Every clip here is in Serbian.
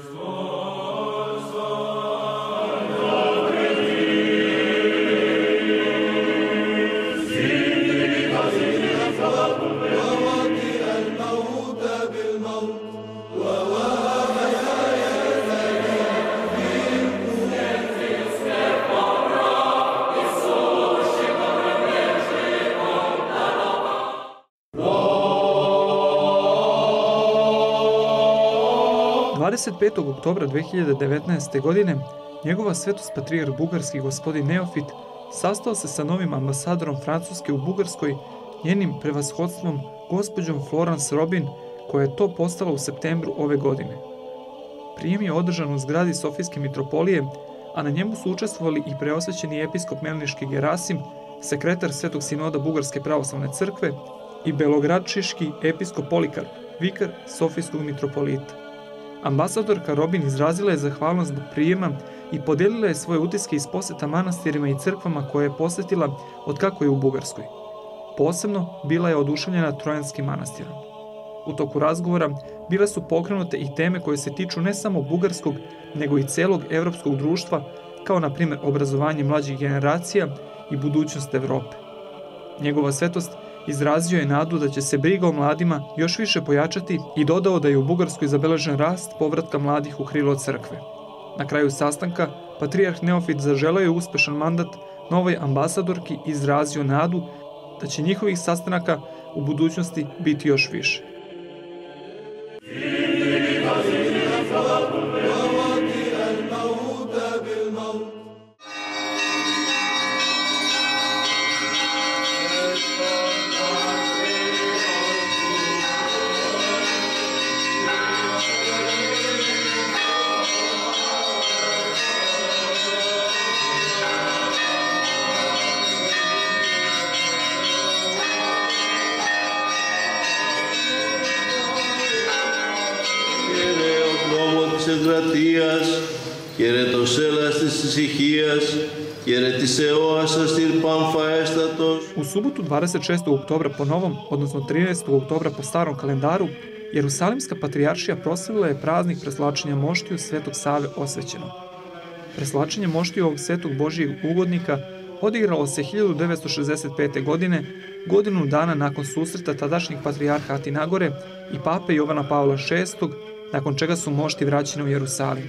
for 25. oktobra 2019. godine njegova svetost patrijar bugarski gospodin Neofit sastao se sa novim ambasadorom Francuske u Bugarskoj, njenim prevashodstvom gospođom Florence Robin, koja je to postala u septembru ove godine. Prijem je održan u zgradi Sofijske mitropolije, a na njemu su učestvovali i preosvećeni episkop Melniški Gerasim, sekretar Svetog sinoda Bugarske pravoslavne crkve i belogradčiški episkop Polikarp, vikar Sofijskog mitropolita. Ambasadorka Robin izrazila je zahvalnost zbog prijema i podelila je svoje utiske iz poseta manastirima i crkvama koje je posetila od kako je u Bugarskoj. Posebno bila je oduševljena Trojanskim manastirom. U toku razgovora bile su pokrenute i teme koje se tiču ne samo bugarskog, nego i celog evropskog društva, kao na primer obrazovanje mlađih generacija i budućnost Evrope. Njegova svetost Izrazio je nadu da će se briga o mladima još više pojačati i dodao da je u Bugarskoj zabeležen rast povratka mladih u krilo crkve. Na kraju sastanka, patrijarh Neofit zaželao je uspešan mandat novoj ambasadorki i izrazio nadu da će njihovih sastanaka u budućnosti biti još više. 26. oktobra po novom, odnosno 13. oktobra po starom kalendaru, Jerusalimska patrijaršija proslavila je praznik preslačenja moštiju Svetog Save osvećeno. Preslačenje moštiju ovog svetog Božijeg ugodnika odigralo se 1965. godine, godinu dana nakon susreta tadašnjih patrijarha Atinagore i pape Jovana Pavla VI, nakon čega su mošti vraćeni u Jerusalim.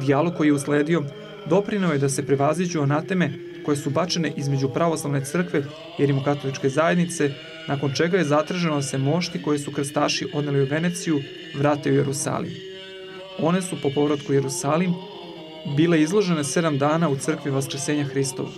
Dijalog koji je usledio doprinao je da se prevaziđu anateme koje su bačene između pravoslavne crkve i rimokatoličke zajednice, nakon čega je zatraženo da se mošti koje su krstaši odneli u Veneciju vrate u Jerusalim. One su po povratku u Jerusalim bile izložene sedam dana u crkvi Vaskresenja Hristovog.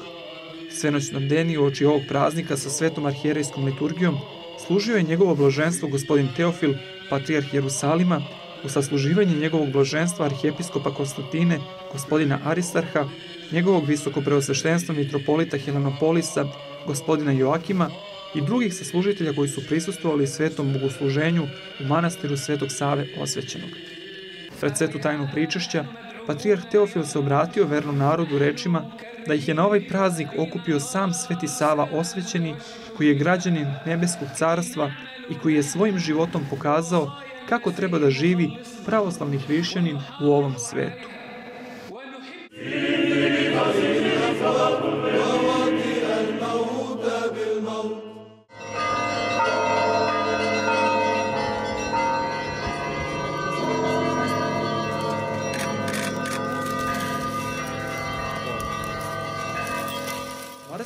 Svenoćnom deni u oči ovog praznika sa svetom arhijerejskom liturgijom služio je njegovo blaženstvo gospodin Teofil, patrijarh Jerusalima, u sasluživanje njegovog blaženstva arhijepiskopa Konstantine, gospodina Aristarha, njegovog visokopreosveštenstva mitropolita Helenopolisa, gospodina Joakima i drugih saslužitelja koji su prisustvovali svetom bogosluženju u manastiru Svetog Save osvećenog. Pred svetu tajnu pričešća, patrijarh Teofil se obratio vernom narodu rečima da ih je na ovaj praznik okupio sam Sveti Sava osvećeni, koji je građanin nebeskog carstva i koji je svojim životom pokazao kako treba da živi pravoslavni hrišćanin u ovom svetu.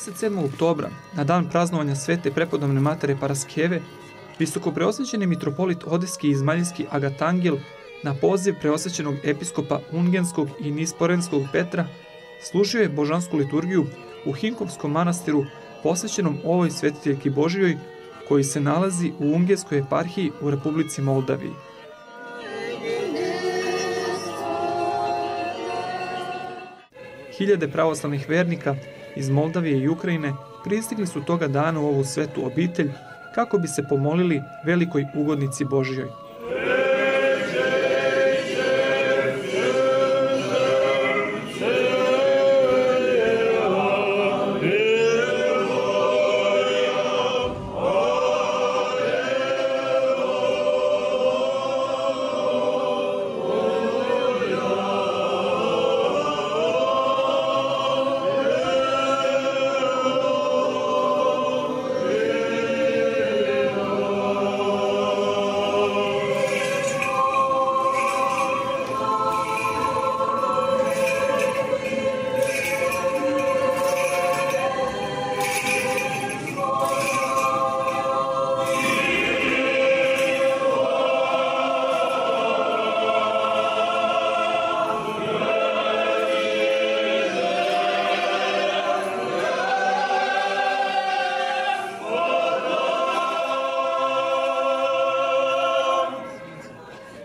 27. oktobra, na dan praznovanja svete prepodobne matere Paraskeve, visoko preosvećeni mitropolit Odeski i Izmaljski Agatangel na poziv preosvećenog episkopa Ungenskog i Nisporenskog Petra služio je božansku liturgiju u Hinkovskom manastiru posvećenom ovoj svetiteljki Božijoj koji se nalazi u Ungenskoj eparhiji u Republici Moldaviji. Hiljade pravoslavnih vernika iz Moldavije i Ukrajine pristigli su toga dana u ovu svetu obitelj kako bi se pomolili velikoj ugodnici Božijoj.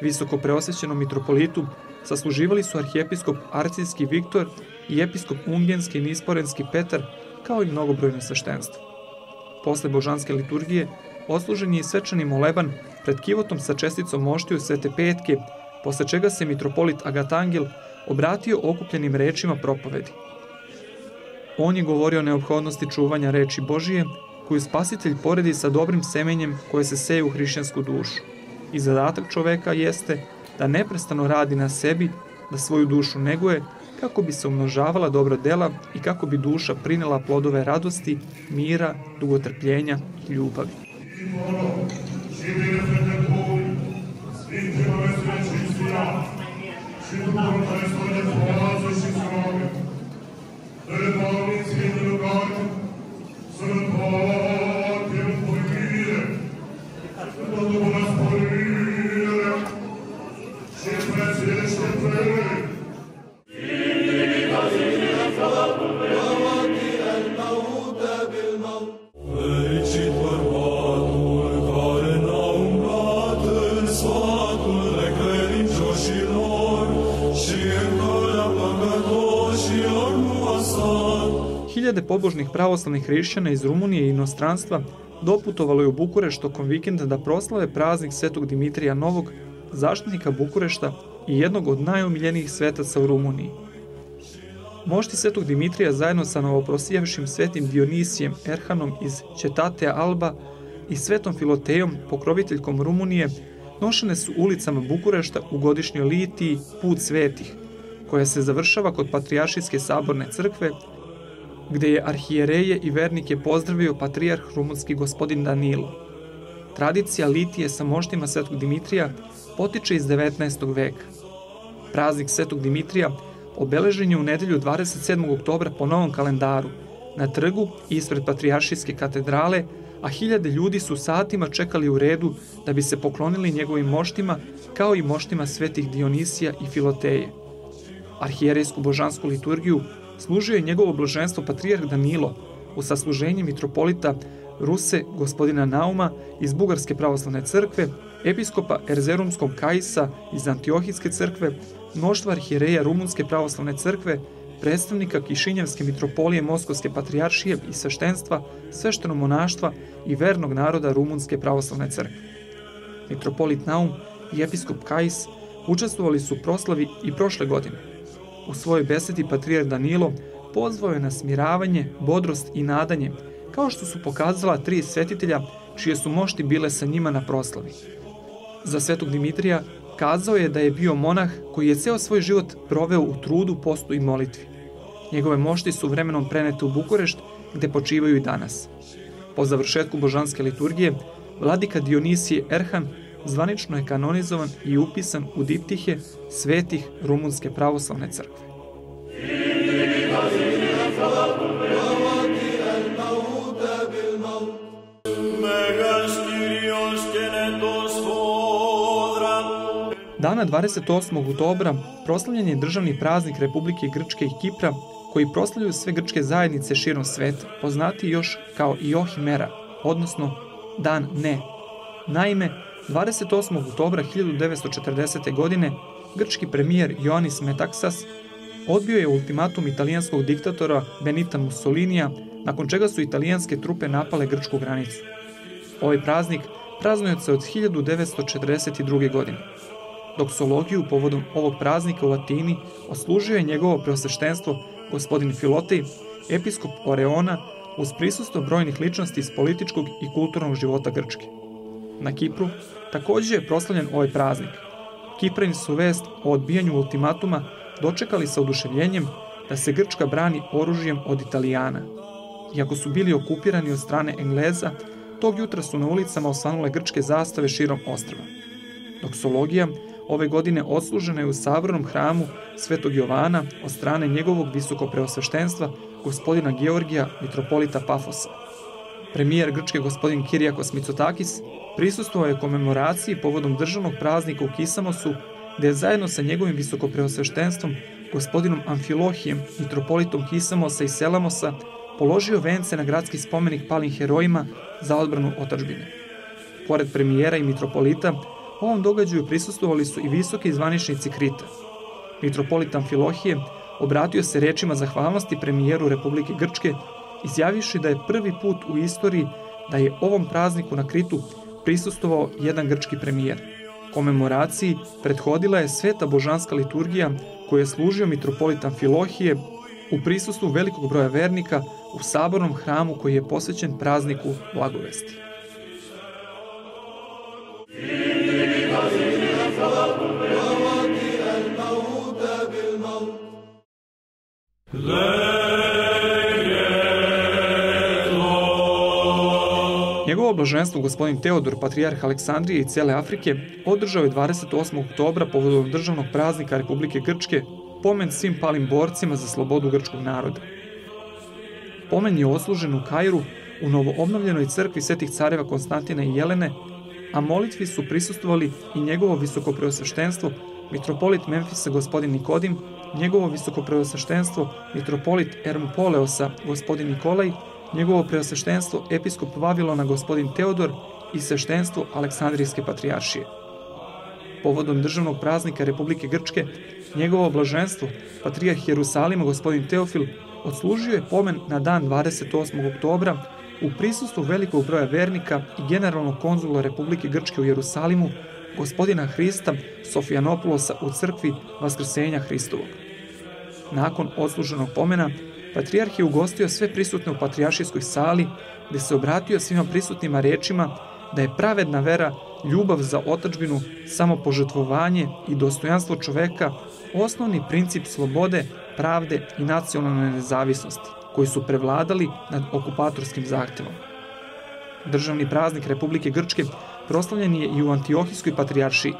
Visoko preosvećenom mitropolitu sasluživali su arhijepiskop Arcijski Viktor i episkop Ungenski i Nisporenski Petar, kao i mnogobrojno sveštenstvo. Posle božanske liturgije oslužen je i svečani moleban pred kivotom sa česticom moštiju Svete Petke, posle čega se mitropolit Agatangel obratio okupljenim rečima propovedi. On je govorio o neophodnosti čuvanja reči Božije, koju spasitelj poredi sa dobrim semenjem koje se seje u hrišćansku dušu. I zadatak čoveka jeste da neprestano radi na sebi, da svoju dušu neguje, kako bi se umnožavala dobra dela i kako bi duša prinela plodove radosti, mira, dugotrpljenja i ljubavi. Hiljade pobožnih pravoslavnih hrišćana iz Rumunije i inostranstva doputovalo je u Bukurešt tokom vikenda da proslave praznik Svetog Dimitrija Novog, zaštitnika Bukurešta i jednog od najomiljenijih svetaca u Rumuniji. Mošti Svetog Dimitrija zajedno sa novoprosijevšim svetim Dionisijem Erhanom iz Četatea Alba i svetom Filotejom, pokroviteljkom Rumunije, nošene su ulicama Bukurešta u godišnjoj litiji Put svetih, koja se završava kod Patrijašijske saborne crkve gde je arhijereje i vernike pozdravio patrijarh rumunski gospodin Danilo. Tradicija litije sa moštima Svetog Dimitrija potiče iz 19. veka. Praznik Svetog Dimitrija obeležen je u nedelju 27. oktobra po novom kalendaru, na trgu ispred Patrijaršijske katedrale, a hiljade ljudi su satima čekali u redu da bi se poklonili njegovim moštima, kao i moštima svetih Dionisija i Filoteje. Arhijerejsku božansku liturgiju služio je njegovo blaženstvo patrijarh Danilo u sasluženje mitropolita Ruse gospodina Nauma iz Bugarske pravoslavne crkve, episkopa Erzerumskog Kajsa iz Antiohijske crkve, mnoštva arhijereja Rumunske pravoslavne crkve, predstavnika Kišinjevske mitropolije Moskovske patrijaršije i sveštenstva, sveštenog monaštva i vernog naroda Rumunske pravoslavne crkve. Mitropolit Naum i episkop Kajs učestvovali su proslavi i prošle godine – U svojoj besedi Patrijar Danilo pozvao je na smiravanje, bodrost i nadanje, kao što su pokazala tri svetitelja čije su mošti bile sa njima na proslavi. Za svetog Dimitrija kazao je da je bio monah koji je ceo svoj život proveo u trudu, postu i molitvi. Njegove mošti su vremenom prenete u Bukurešt, gde počivaju i danas. Po završetku božanske liturgije, vladika Dionisije Erhan zvanično je kanonizovan i upisan u diptihe svetih Rumunske pravoslavne crkve. Dana 28. oktobra proslavljen je državni praznik Republike Grčke i Kipra, koji proslavljaju sve grčke zajednice širom sveta, poznati još kao Iohimera, odnosno Dan Ne. Naime, 28. oktobra 1940. godine grčki premijer Ioannis Metaxas odbio je ultimatum italijanskog diktatora Benita Mussolinija, nakon čega su italijanske trupe napale grčku granicu. Ovaj praznik praznuje se od 1942. godine. Doksologiju povodom ovog praznika u Latini oslužio je njegovo preosveštenstvo gospodin Filotej, episkop Oreona, uz prisustvo brojnih ličnosti iz političkog i kulturnog života Grčke. Na Kipru takođe je proslavljen ovaj praznik. Kiprani su vest o odbijanju ultimatuma dočekali sa oduševljenjem da se Grčka brani oružjem od Italijana. Iako su bili okupirani od strane Engleza, tog jutra su na ulicama osvanule grčke zastave širom ostrava. Doksologija ove godine odslužena je u savrnom hramu Svetog Jovana od strane njegovog visokopreosveštenstva gospodina Georgija, mitropolita Pafosa. Premijer grčke gospodin Kirijakos Mitsotakis prisustvovao je komemoraciji povodom državnog praznika u Kisamosu, gde je zajedno sa njegovim visokopreosveštenstvom, gospodinom Amfilohijem, mitropolitom Kisamosa i Selamosa, položio vence na gradski spomenik palim herojima za odbranu otačbine. Pored premijera i mitropolita, Ovom događaju prisustovali su i visoki zvaničnici Krita. Mitropolitan Filohije obratio se rečima zahvalnosti premijeru Republike Grčke, izjaviši da je prvi put u istoriji da je ovom prazniku na Kritu prisustovao jedan grčki premijer. Komemoraciji prethodila je sveta božanska liturgija koju je služio mitropolitan Filohije u prisustvu velikog broja vernika u sabornom hramu koji je posvećen prazniku blagovesti. Njegovo blaženstvo gospodin Teodor, patrijarh Aleksandrije i cele Afrike, održao je 28. oktobra povodom državnog praznika Republike Grčke pomen svim palim borcima za slobodu grčkog naroda. Pomen je oslužen u Kairu u novoobnovljenoj crkvi svetih careva Konstantina i Jelene, a molitvi su prisustovali i njegovo visokopreosveštenstvo, mitropolit Memfisa gospodin Nikodim, njegovo visokopreosveštenstvo, mitropolit Ermopoleosa gospodin Nikolaj, njegovo preosveštenstvo episkop Vavilona gospodin Teodor i sveštenstvo Aleksandrijske patrijaršije. Povodom državnog praznika Republike Grčke, njegovo blaženstvo, patrijah Jerusalima gospodin Teofil, odslužio je pomen na dan 28. oktobra u prisustvu velikog broja vernika i generalnog konzula Republike Grčke u Jerusalimu, gospodina Hrista Sofijanopulosa u crkvi Vaskrsenja Hristovog. Nakon odsluženog pomena, patrijarh je ugostio sve prisutne u patrijaršijskoj sali, gde se obratio svima prisutnima rečima da je pravedna vera, ljubav za otačbinu, samopožetvovanje i dostojanstvo čoveka osnovni princip slobode, pravde i nacionalne nezavisnosti, koji su prevladali nad okupatorskim zahtevom. Državni praznik Republike Grčke proslavljen je i u Antiohijskoj patrijaršiji.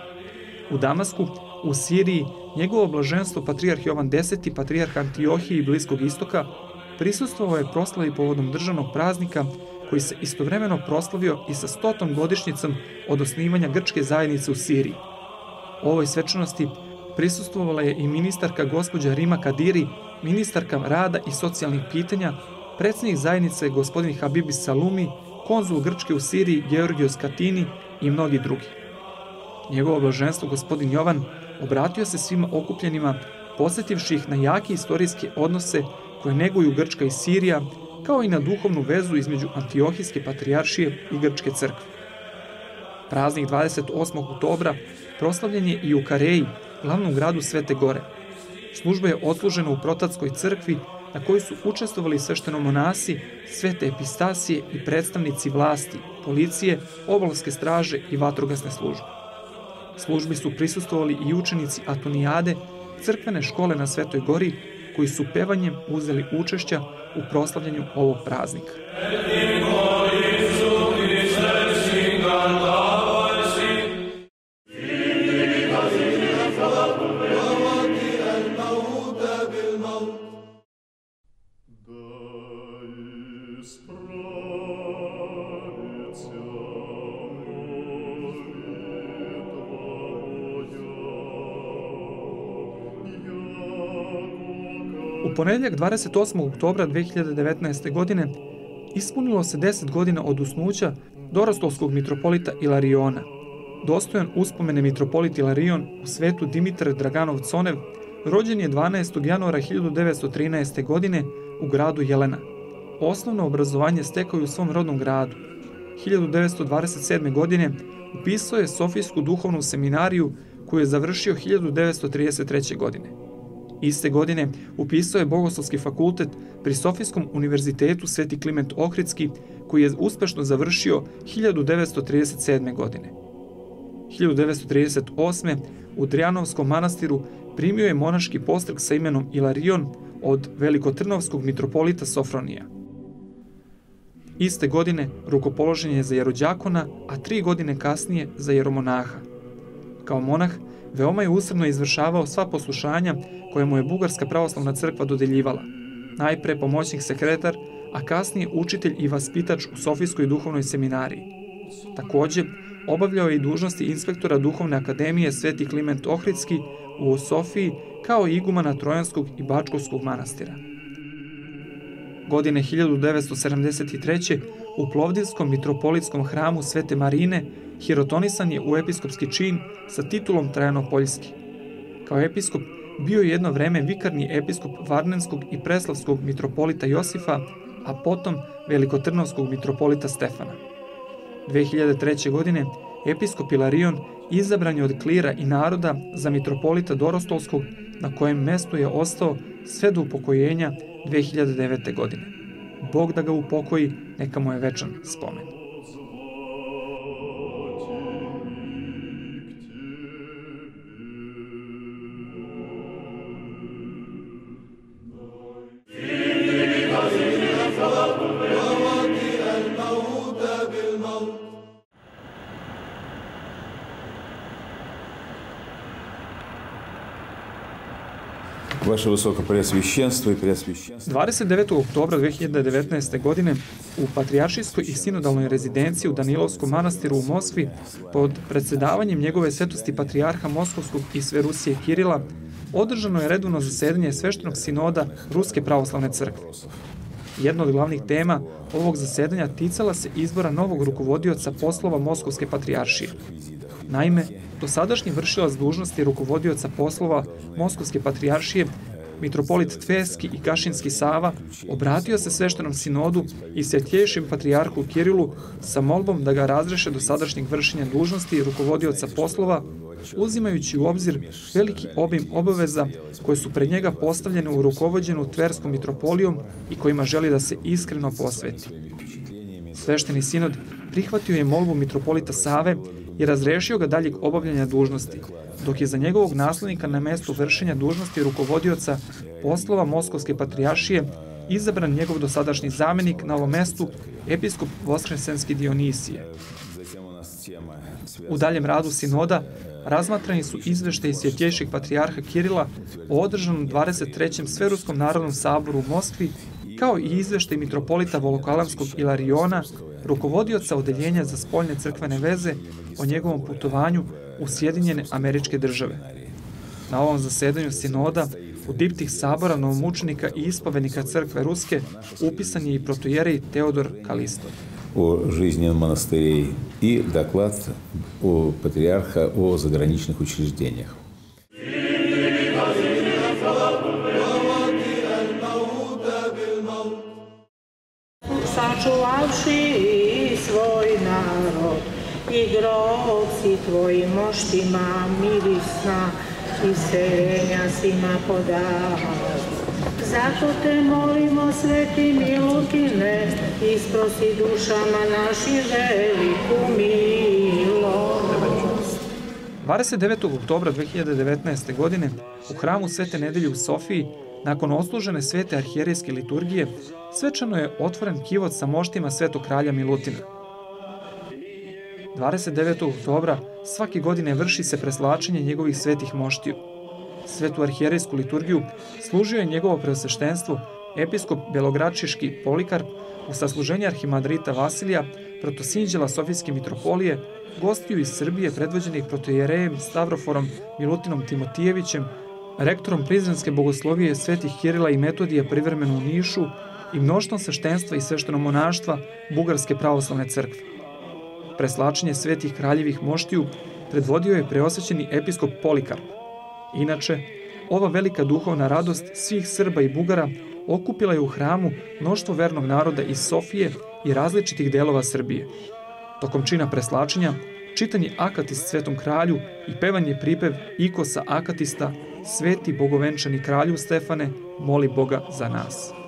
U Damasku, u Siriji, njegovo blaženstvo patrijarh Jovan X, patrijarh Antiohije i Bliskog istoka, prisustvovao je proslavi povodom državnog praznika koji se istovremeno proslavio i sa stotom godišnjicom od osnivanja grčke zajednice u Siriji. Ovoj svečanosti prisustvovala je i ministarka gospođa Rima Kadiri, ministarka rada i socijalnih pitanja, predsednik zajednice gospodin Habibi Salumi, konzul Grčke u Siriji Georgios Katini i mnogi drugi. Njegovo blaženstvo gospodin Jovan obratio se svima okupljenima, posetivši ih na jake istorijske odnose koje neguju Grčka i Sirija, kao i na duhovnu vezu između Antiohijske patrijaršije i Grčke crkve. Praznik 28. oktobra proslavljen je i u Kareji, glavnom gradu Svete Gore. Služba je odslužena u Protatskoj crkvi na kojoj su učestvovali sveštenomonasi, svete epistasije i predstavnici vlasti, policije, obalske straže i vatrogasne službe. Službi su prisustovali i učenici Atonijade, crkvene škole na Svetoj gori, koji su pevanjem uzeli učešća u proslavljanju ovog praznika. Ponedljak 28. oktobra 2019. godine ispunilo se 10 godina od usnuća dorastolskog mitropolita Ilariona. Dostojan uspomene mitropolit Ilarion u svetu Dimitar Draganov Conev rođen je 12. januara 1913. godine u gradu Jelena. Osnovno obrazovanje stekao je u svom rodnom gradu. 1927. godine upisao je Sofijsku duhovnu seminariju koju je završio 1933. godine. Iste godine upisao je Bogoslovski fakultet pri Sofijskom univerzitetu Sveti Kliment Ohridski, koji je uspešno završio 1937. godine. 1938. u Drijanovskom manastiru primio je monaški postrg sa imenom Ilarion od velikotrnovskog mitropolita Sofronija. Iste godine rukopoložen je za jerođakona, a tri godine kasnije za jeromonaha. Kao monah, veoma je usredno izvršavao sva poslušanja koje mu je Bugarska pravoslavna crkva dodeljivala. Najpre pomoćnik sekretar, a kasnije učitelj i vaspitač u Sofijskoj duhovnoj seminariji. Takođe, obavljao je i dužnosti inspektora Duhovne akademije Sveti Kliment Ohridski u Sofiji kao i igumana Trojanskog i Bačkovskog manastira. Godine 1973. u Plovdivskom mitropolitskom hramu Svete Marine hirotonisan je u episkopski čin sa titulom Trajano Poljski. Kao episkop bio je jedno vreme vikarni episkop Varnenskog i Preslavskog mitropolita Josifa, a potom Velikotrnovskog mitropolita Stefana. 2003. godine episkop Ilarion izabran je od klira i naroda za mitropolita Dorostolskog, na kojem mestu je ostao sve do upokojenja 2009. godine. Bog da ga upokoji, neka mu je večan spomen. 29. oktobra 2019. godine u Patrijaršijskoj i sinodalnoj rezidenciji u Danilovskom manastiru u Moskvi pod predsedavanjem njegove svetosti Patrijarha Moskovskog i sve Rusije Kirila održano je redovno zasedanje sveštenog sinoda Ruske pravoslavne crkve. Jedna od glavnih tema ovog zasedanja ticala se izbora novog rukovodioca poslova Moskovske patrijaršije. Naime, dosadašnji vršilac dužnosti rukovodioca poslova Moskovske patrijaršije mitropolit Tveski i Kašinski Sava obratio se sveštenom sinodu i svetljejšim patrijarhu Kirilu sa molbom da ga razreše do sadašnjeg vršenja dužnosti rukovodioca poslova, uzimajući u obzir veliki obim obaveza koje su pred njega postavljene u rukovođenu Tverskom mitropolijom i kojima želi da se iskreno posveti. Svešteni sinod prihvatio je molbu mitropolita Save i razrešio ga daljeg obavljanja dužnosti, dok je za njegovog naslednika na mestu vršenja dužnosti rukovodioca poslova Moskovske patrijašije izabran njegov dosadašnji zamenik na ovom mestu, episkop Voskresenski Dionisije. U daljem radu sinoda razmatrani su izveštaji svjetljejšeg patrijarha Kirila o održanom 23. Sveruskom narodnom saboru u Moskvi, kao i izveštaj mitropolita Volokalamskog Ilariona, rukovodioca Odeljenja za spoljne crkvene veze o njegovom putovanju u Sjedinjene američke države. Na ovom zasedanju sinoda u diptih sabora novomučenika i ispovednika crkve Ruske upisan je i protojerej Teodor Kalisto. о жизни монастырей и доклад о патриарха о заграничных учреждениях. I groci tvojim moštima mirisna i serenja svima podava. Zato te molimo, sveti Milutine, isprosi dušama naših veliku milost. 29. oktobra 2019. godine u hramu Svete nedelje u Sofiji, nakon oslužene svete arhijerijske liturgije, svečano je otvoren kivot sa moštima svetog kralja Milutina. 29. oktobra svake godine vrši se preslačenje njegovih svetih moštiju – svetu arhijerijsku liturgiju služio je njegovo preosveštenstvo episkop Belogračiški Polikarp u sasluženju arhimadrita Vasilija, protosinđela Sofijske mitropolije, gostiju iz Srbije predvođenih protojerejem Stavroforom Milutinom Timotijevićem, rektorom Prizrenske bogoslovije svetih Kirila i Metodija privremeno u Nišu i mnoštvom sveštenstva i sveštenog monaštva Bugarske pravoslavne crkve. Preslačenje svetih kraljevih moštiju predvodio je preosvećeni episkop Polikarp, Inače, ova velika duhovna radost svih Srba i Bugara okupila je u hramu mnoštvo vernog naroda iz Sofije i različitih delova Srbije. Tokom čina preslačenja, čitanje akatist Svetom kralju i pevanje pripev Ikosa akatista Sveti bogovenčani kralju Stefane, moli Boga za nas.